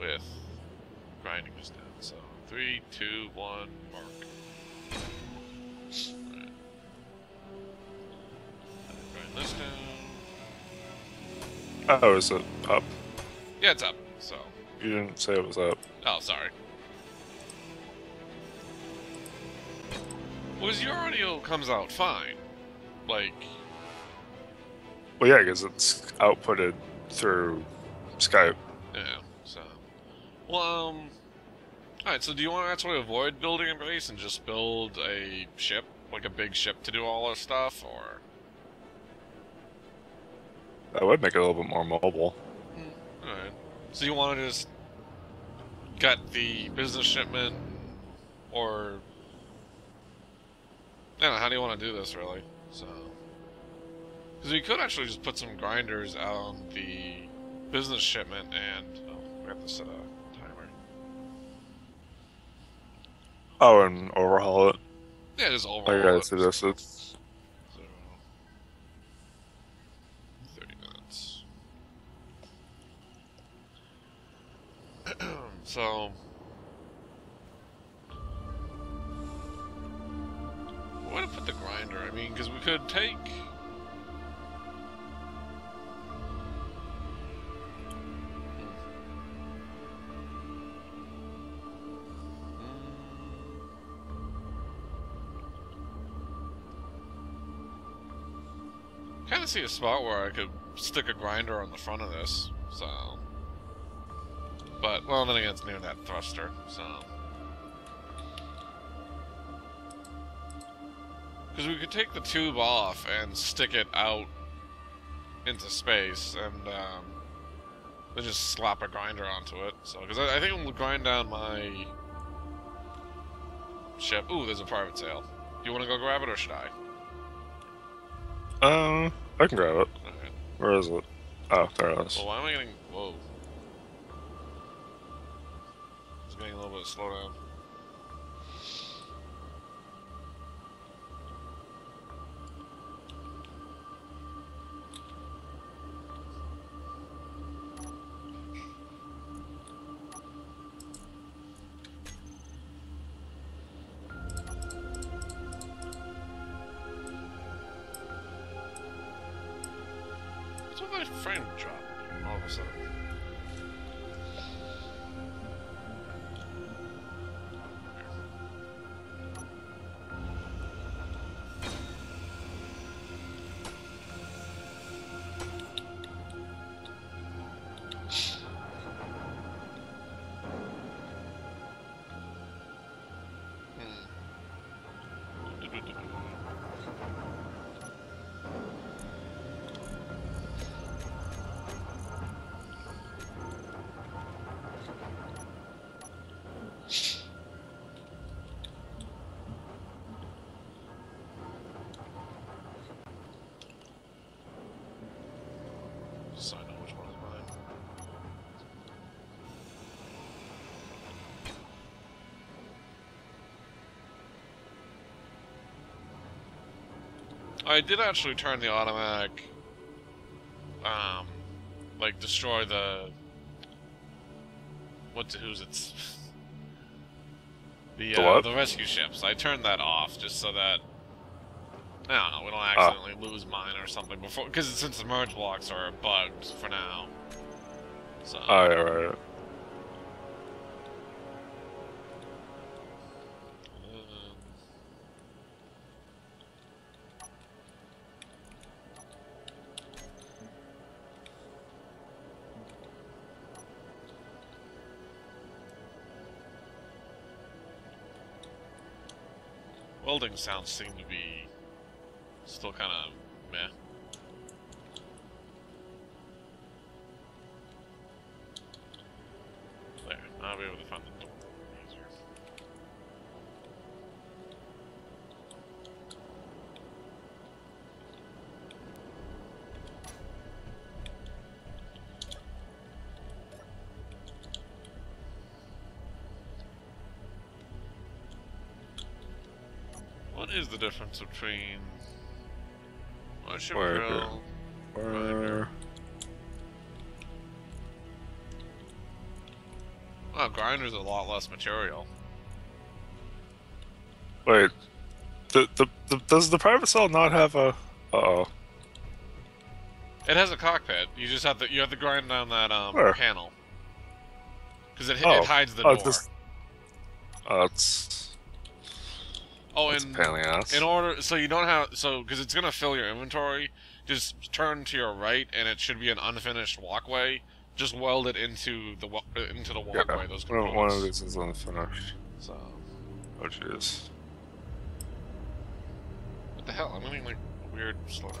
with grinding this down. So three, two, one, mark. Grind this down. Oh, is it up? Yeah, it's up. So, You didn't say it was up. oh, sorry. Well, 'cause your audio comes out fine. Like, Well, yeah, because it's outputted through Skype. yeah. Well, um, all right. So, do you want to actually avoid building a base and just build a ship, like a big ship, to do all our stuff, or? That would make it a little bit more mobile. Alright. So you want to just get the business shipment, or I don't know. How do you want to do this, really? So, because we could actually just put some grinders out on the business shipment, and oh, we have to set a Oh, and overhaul it. Yeah, just overall. I it. suggested. So, 30 minutes. so, where to put the grinder? I mean, because we could take. See a spot where I could stick a grinder on the front of this, so. But, well, then again, it's near that thruster, so. Because we could take the tube off and stick it out into space, and um, then just slap a grinder onto it. So, because I, I think we'll grind down my ship. Ooh, there's a private sail. Do you want to go grab it, or should I? Um, I can grab it. Okay. Where is it? Oh, there it is. Well, why am I getting... Whoa. It's getting a little bit of slowdown. I did actually turn the automatic, um, like destroy the, what to who's it's, the, The uh, what? the rescue ships. I turned that off just so that, I don't know, we don't accidentally lose mine or something before, because since the merge blocks are bugged for now. So, Oh, yeah, right. Welding sounds seem to be still kind of meh. There, I'll be able to find the difference between a ship Where- drill? Where... Well, grinder's a lot less material. Wait, the, the, the, does the private sail not have a? Uh oh. It has a cockpit. You just have to you have to grind down that um Where? panel. Because it, Oh. it hides the Oh, door. this- Oh, that's oh, that's and in the ass. in order so you don't have so because it's gonna fill your inventory. Just turn to your right, and it should be an unfinished walkway. Just weld it into the into the yeah, walkway. Those one, one of these is unfinished. So Oh jeez. what the hell? I'm getting like a weird slowdown.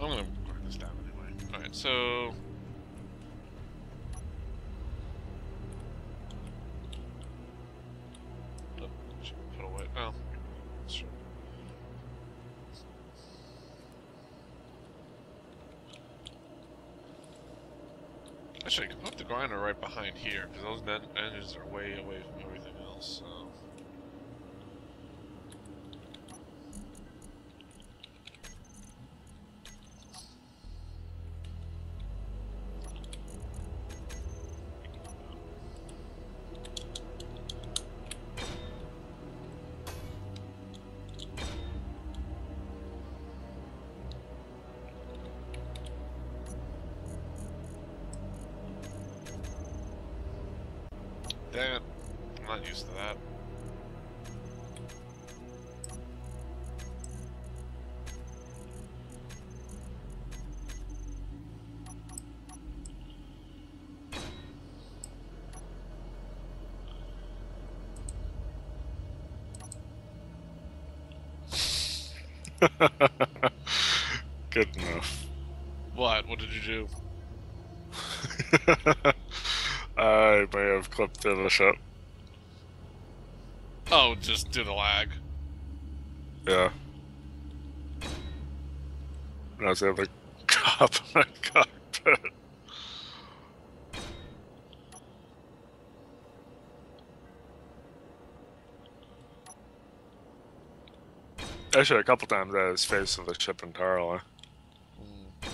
I'm gonna grind this down anyway. Alright, so. Oh, should put away. Oh, sure. Actually, I can put the grinder right behind here because those engines are way away from everything else. So. Good enough. What? What did you do? I may have clipped in the ship. Oh, just did a lag. Yeah. And I was able to cop my cockpit. Actually, a couple times I was facing the ship entirely. Hmm.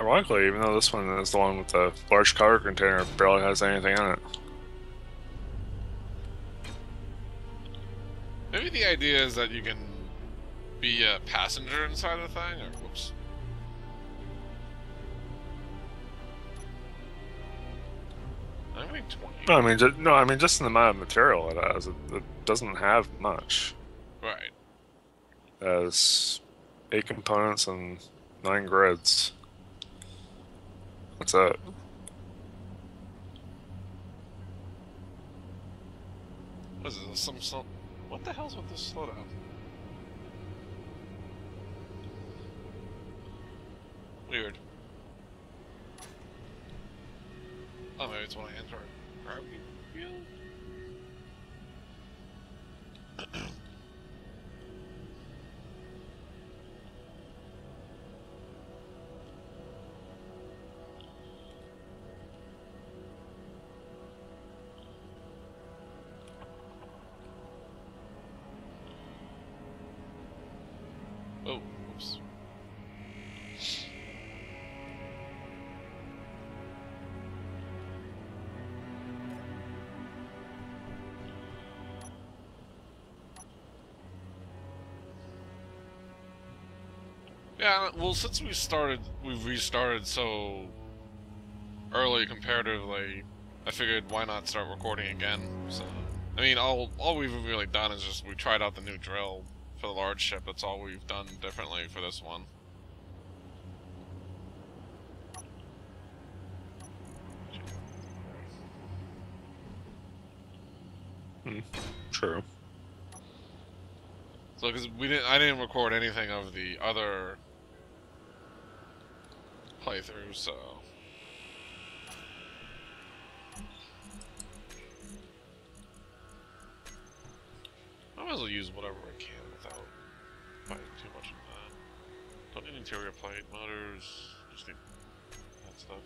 Ironically, even though this one is the one with the large cargo container, it barely has anything in it. Maybe the idea is that you can be a passenger inside the thing, or whoops. I'm getting 20. No, I mean, just, no, I mean just in the amount of material it has, it, it doesn't have much. Right. It has eight components and nine grids. What's that? What is this? Some, some. What the hell's with this slowdown? Weird. Oh, maybe it's when I enter a gravity Yeah, well, since we started, we've restarted so early comparatively, I figured why not start recording again. So, I mean, all all we've really done is just we tried out the new drill for the large ship. That's all we've done differently for this one. Hmm, true. So, because we didn't, I didn't record anything of the other playthrough, so. I might as well use whatever I can without fighting too much of that. don't need interior plate, motors, just need that stuff.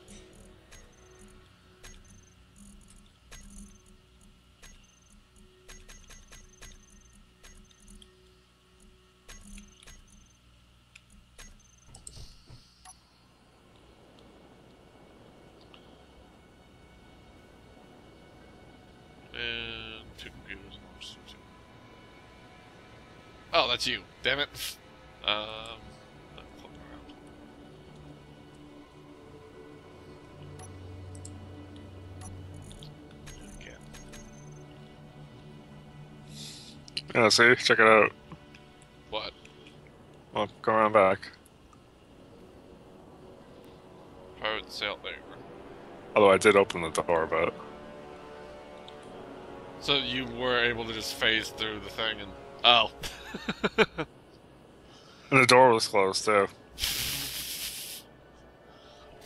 Oh, that's you. Damn it. Um, flip around. Again. Yeah, see? Check it out. What? Well, go around back. Sail there. Although I did open the door, but So you were able to just phase through the thing and oh. and the door was closed too.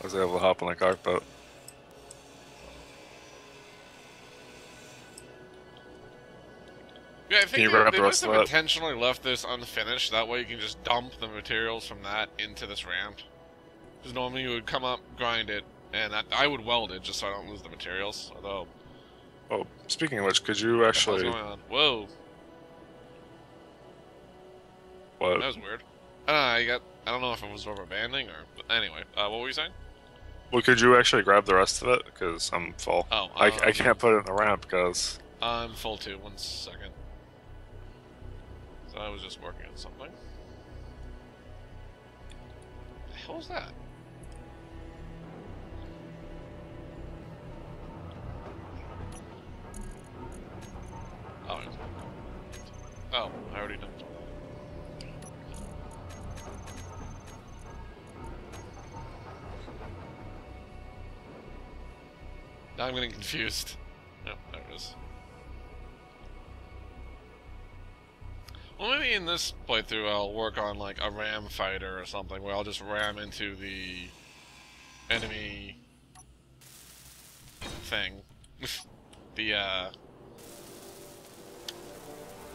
I was able to hop on a the cockpit. Yeah, I think you they, they the must have intentionally left this unfinished. That way you can just dump the materials from that into this ramp. Because normally you would come up, grind it, and I, I would weld it just so I don't lose the materials. Although, Oh, speaking of which, could you what the hell's actually? Whoa, what? that was weird. I don't know. I got. I don't know if it was rubber banding or. But anyway, uh, what were you saying? Well, could you actually grab the rest of it? Because I'm full. Oh, I, I um, can't put it in the ramp because I'm full too. One second. So I was just working on something. What The hell was that? Now I'm getting confused. Yep, there it is. Well, maybe in this playthrough I'll work on like a ram fighter or something where I'll just ram into the enemy thing. the, uh,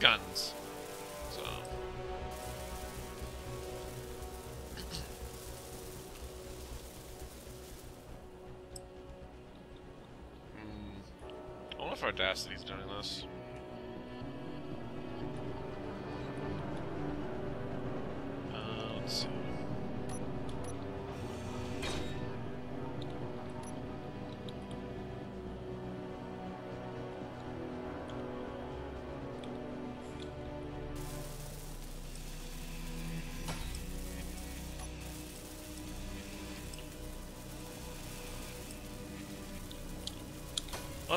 guns. Wonder if Audacity's doing this.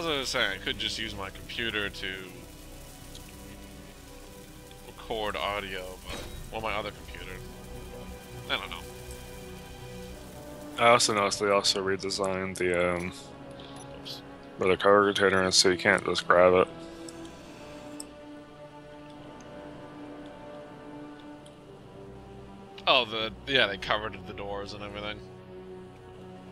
As I was saying, I could just use my computer to record audio, but well, my other computer. I don't know. I also noticed they also redesigned the um where the cargo container is, so you can't just grab it. Oh, the yeah, they covered the doors and everything.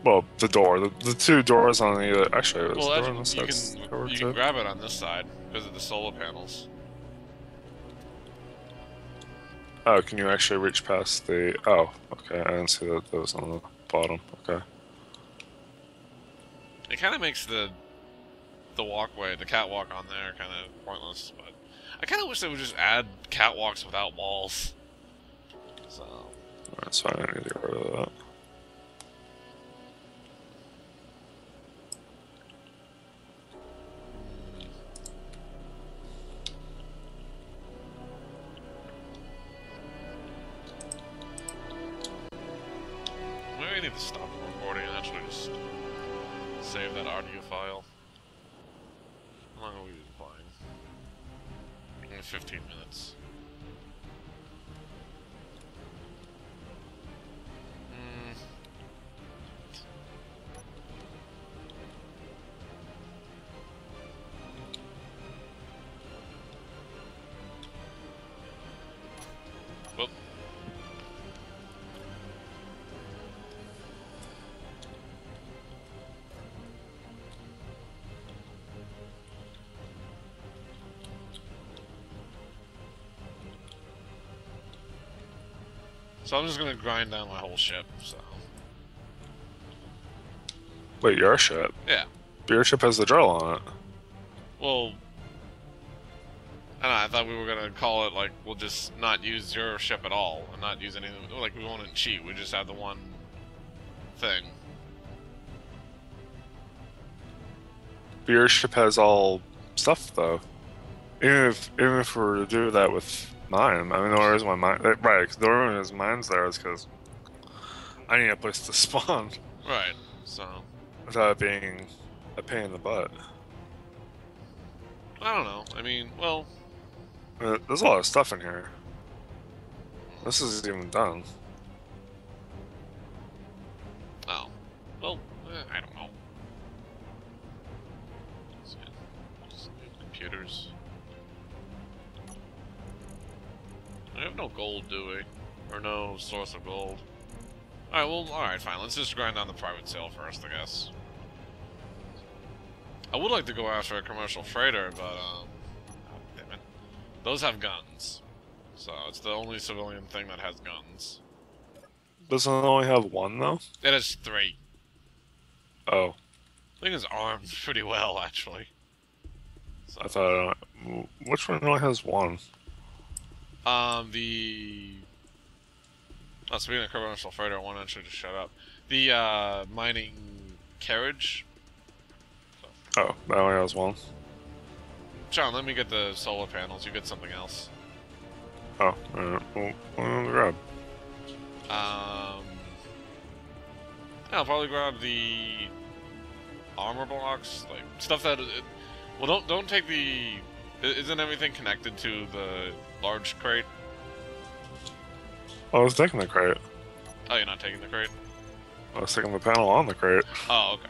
Well, the door, the, the two doors on the actually, it was Well, door on this you side's can you can grab it on this side because of the solar panels. Oh, can you actually reach past the? Oh, okay. I didn't see that. That was on the bottom. Okay. It kind of makes the the walkway, the catwalk on there, kind of pointless. But I kind of wish they would just add catwalks without walls. So That's fine. I need to get rid of that. To stop recording and actually just save that audio file. How long have we playing? Only 15 So I'm just gonna grind down my whole ship, so. Wait, your ship? Yeah. Your ship has the drill on it. Well, I don't know, I thought we were gonna call it like we'll just not use your ship at all and not use anything. Like we won't cheat. We just have the one thing. Your ship has all stuff though. Even if even if we were to do that with mine, I mean, the only reason why mine, right? 'cause the only reason mine's there is because I need a place to spawn Right. So without it being a pain in the butt. I don't know. I mean, well, Uh, There's a lot of stuff in here. This isn't even done. Source of gold? Alright, well, alright, fine. Let's just grind down the private sail first, I guess. I would like to go after a commercial freighter, but, um... God damn it. Those have guns. So, it's the only civilian thing that has guns. Doesn't it only have one though? It has three. Oh, I think it's armed pretty well, actually. So, I thought. Uh, which one only has one? Um, the. Oh, speaking of commercial freighter, one should just shut up. The uh, mining carriage. Oh, that only has one. John, let me get the solar panels. You get something else. Oh, alright. Well, well, grab. Um. I'll probably grab the armor blocks, like stuff that. It, well, don't don't take the. Isn't everything connected to the large crate? Oh, I was taking the crate. Oh, you're not taking the crate. I was taking the panel on the crate. Oh, okay.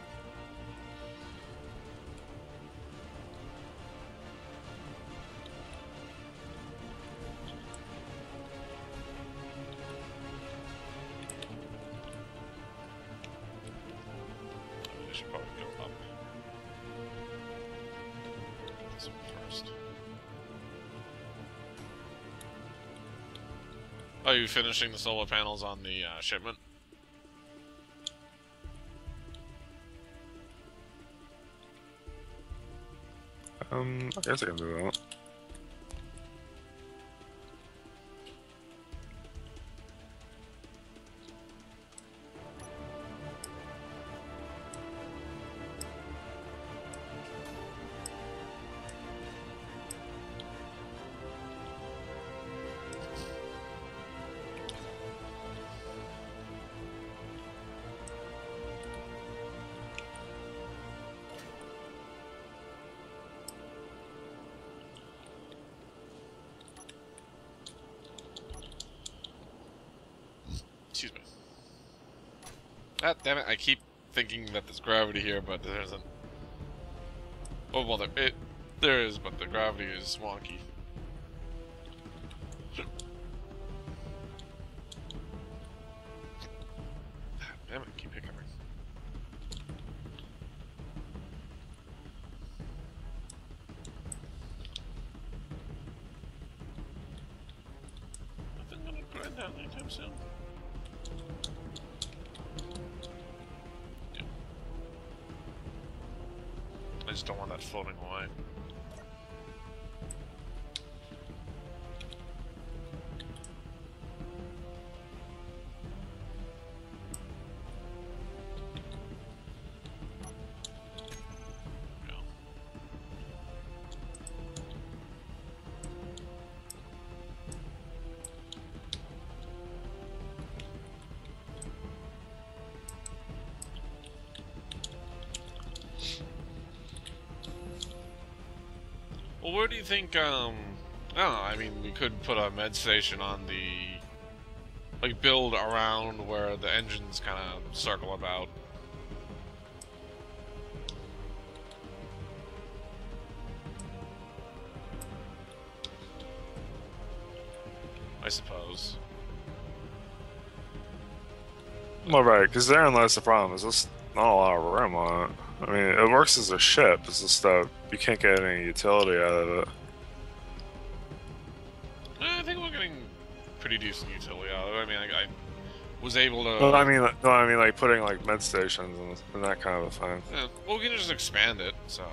Finishing the solar panels on the uh, shipment? Um, I guess I can do that. God damn it, I keep thinking that there's gravity here, but there isn't. Oh, well, there, it, there is, but the gravity is wonky. Ah, Damn it, keep hiccuping. Nothing gonna grind down anytime soon. Just don't want that floating away. You think, um, I don't know, I mean, we could put a med station on the, like, build around where the engines kind of circle about. I suppose. Well, right, because therein lies the problem. Is this not a lot of room on it? I mean, it works as a ship. It's just that you can't get any utility out of it. Eh, I think we're getting pretty decent utility out of it. I mean, I, I was able to. Well, I mean, no, I mean like putting like med stations and, and that kind of a thing. Yeah, well, we can just expand it. So.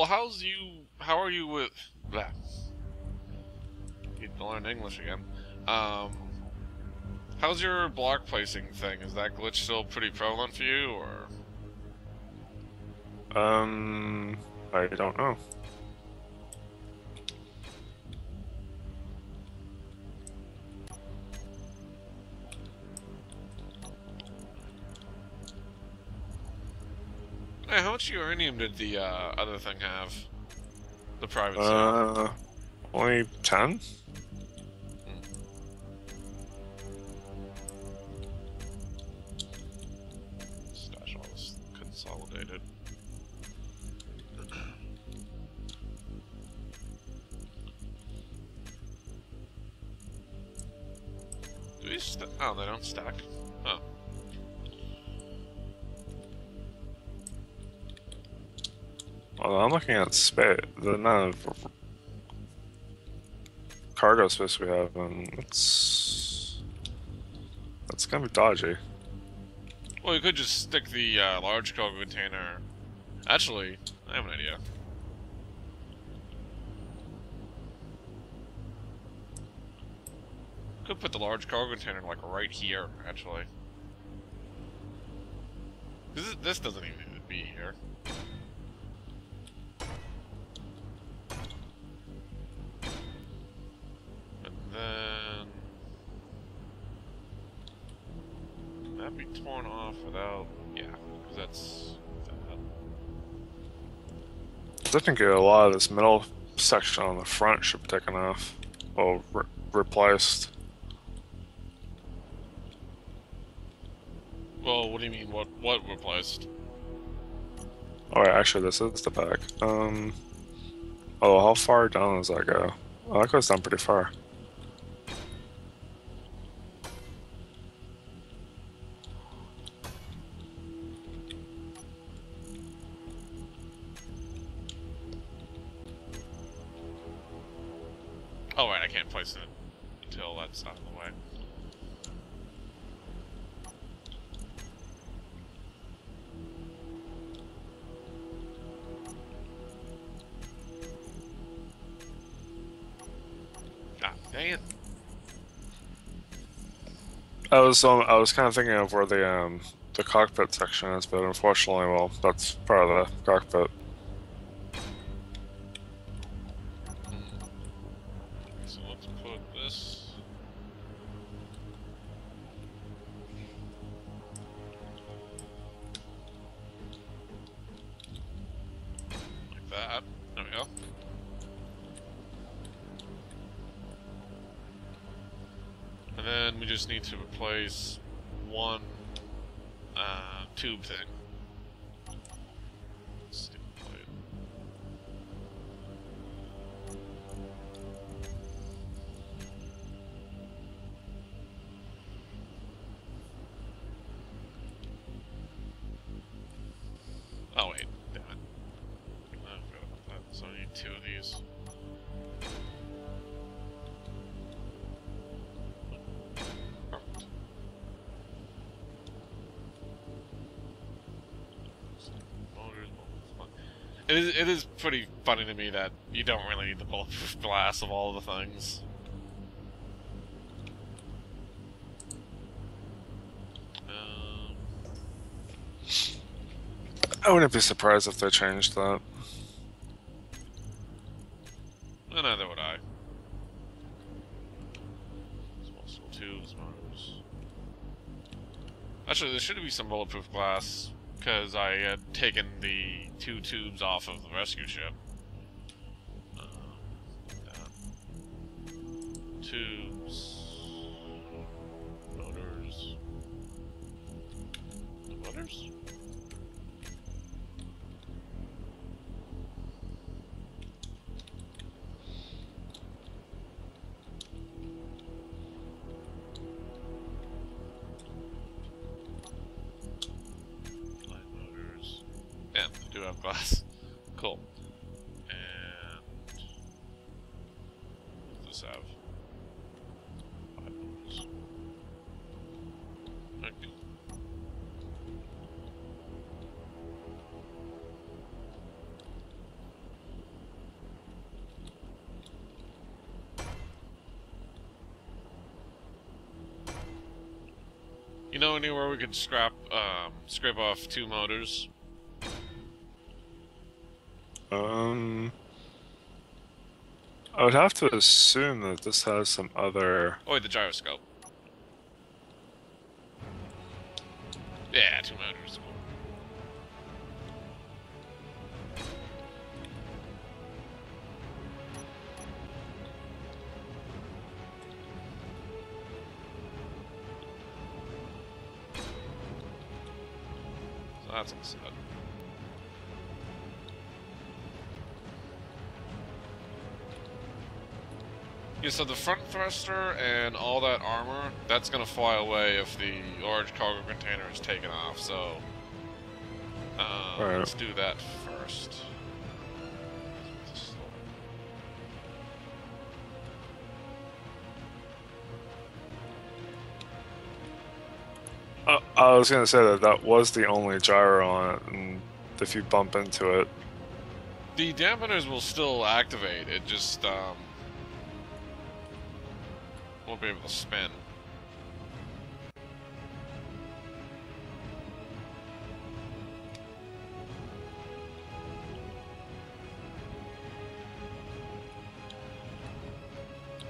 Well, how's you? How are you with? Blah. Need to learn English again. Um, how's your block placing thing? Is that glitch still pretty prevalent for you, or? Um, I don't know. Hey, how much uranium did the uh, other thing have? The private sail. Uh, only ten. Stash all this consolidated. Do these sta oh, they don't stack. Well, I'm looking at space. The amount of cargo space we have, and it's that's gonna be dodgy. Well, you could just stick the uh, large cargo container. Actually, I have an idea. Could put the large cargo container like right here, actually. This is, this doesn't even need to be here. Then that'd be torn off without, yeah, because that's that. I think a lot of this middle section on the front should be taken off, or re replaced. Well, what do you mean? What what replaced? All right, actually, this is the back. Um, oh, how far down does that go? Oh, that goes down pretty far. Was um, I was kind of thinking of where the um the cockpit section is, but unfortunately, well, that's part of the cockpit. So let's put this. Like that. There we go. And then we just need to replace one uh, tube thing. Is, it is pretty funny to me that you don't really need the bulletproof glass of all the things. Um, I wouldn't be surprised if they changed that. No, neither would I. Small tubes, motors. Actually, there should be some bulletproof glass because I had taken the two tubes off of the rescue ship. Um, tubes. Motors. Motors? Know anywhere we could scrap, um, scrape off two motors? Um, I would have to assume that this has some other. Oh, wait, the gyroscope. So the front thruster and all that armor, that's gonna fly away if the large cargo container is taken off, so... Uh, Alright. Let's do that first. Uh, I was gonna say that that was the only gyro on it, and if you bump into it, The dampeners will still activate, it just, um... Won't be able to spin.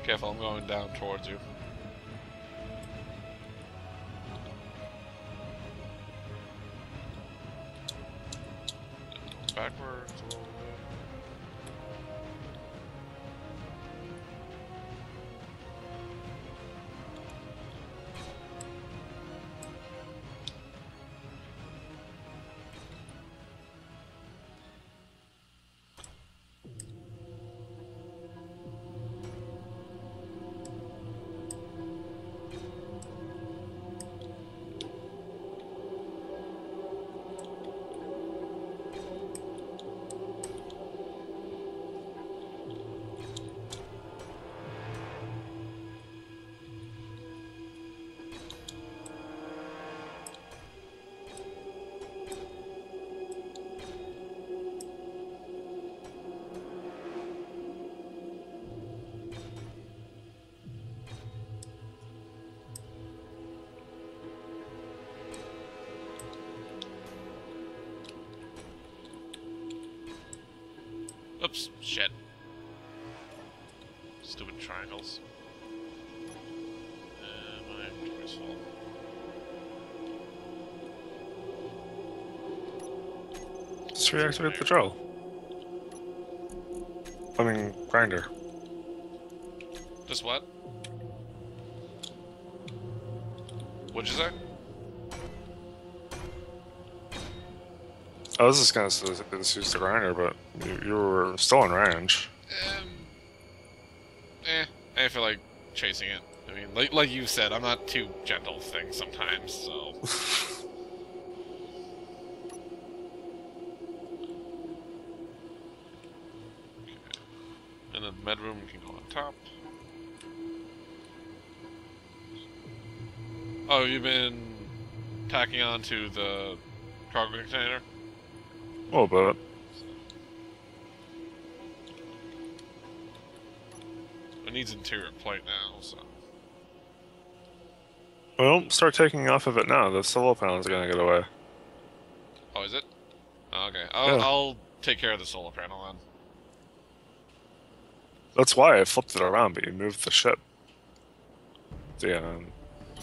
Careful, I'm going down towards you. Backwards Stupid triangles. Uh, my inventory's full. just reactivate the drill. I mean, grinder. Just what? What'd you say? I was just gonna say this use the grinder, but you, you were still in range. Feel like chasing it. I mean, like like you said, I'm not too gentle with things sometimes, so. Okay. And then the bedroom can go on top. Oh, you've been tacking on to the cargo container? A little bit. Needs interior plate now, so. Well, start taking off of it now. The solar panel's gonna get away. Oh, is it? Oh, okay. I'll, Yeah. I'll take care of the solar panel then. That's why I flipped it around, but you moved the ship. The um,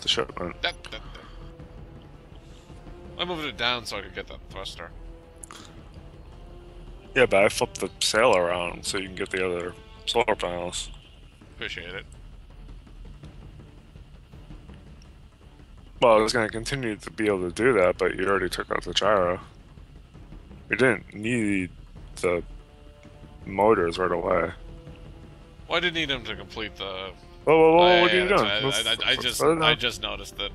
the shipment. That, that, that. I moved it down so I could get that thruster. Yeah, but I flipped the sail around so you can get the other solar panels. Appreciate it. Well, it's going to continue to be able to do that, but you already took out the gyro. We didn't need the motors right away. Well, I didn't need him to complete the. Whoa, whoa, whoa! Oh, what are you doing? I, I, I just. I just noticed it.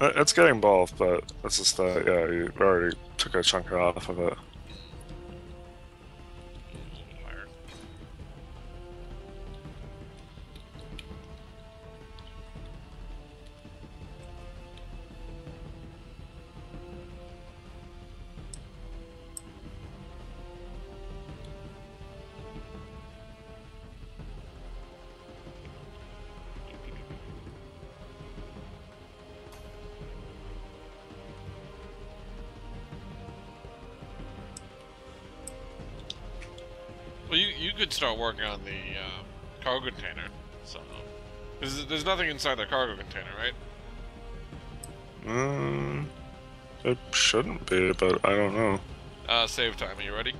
It's getting both, but it's just that, yeah, you already took a chunk off of it. Start working on the uh, cargo container. So, there's there's nothing inside the cargo container, right? Mm, it shouldn't be, but I don't know. Uh, save time. Are you ready?